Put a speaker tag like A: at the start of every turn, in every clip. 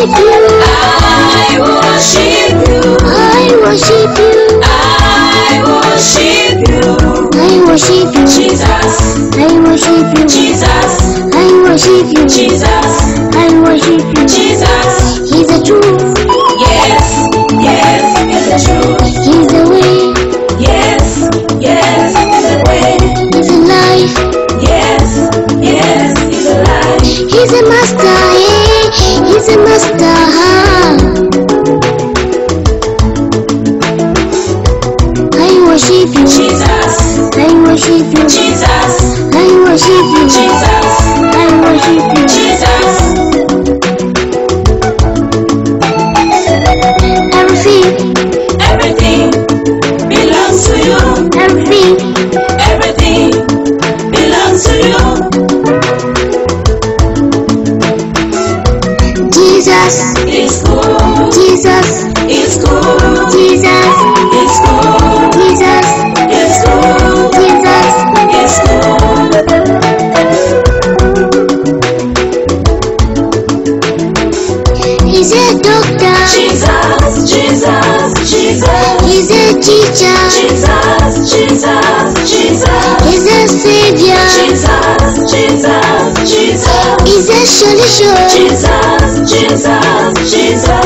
A: I worship you.
B: I worship you.
A: I worship you. I worship you.
B: Jesus.
A: I worship you.
B: Jesus.
A: I worship you.
B: Jesus.
A: I worship you.
B: Jesus.
A: He's the truth.
B: Yes. Yes. He's the truth.
A: He's the way.
B: Yes. Yes. He's the way.
A: He's the life.
B: Yes. Yes. He's the life.
A: He's the master. Yeah. He's the master. I worship you.
B: Jesus,
A: I worship you.
B: Jesus,
A: I worship you.
B: Jesus, Jesus, It's good.
A: Jesus,
B: It's good.
A: Jesus,
B: It's good.
A: Jesus,
B: It's good.
A: Jesus.
B: It's good.
A: He's a doctor,
B: Jesus, Jesus, Jesus.
A: he's a teacher,
B: Jesus, Jesus, Jesus.
A: he's a savior,
B: Jesus, Jesus, Jesus.
A: He's a solution,
B: Jesus, Jesus, Jesus.
A: he's a.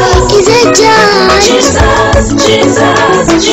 B: Jesus, Jesus, Jesus.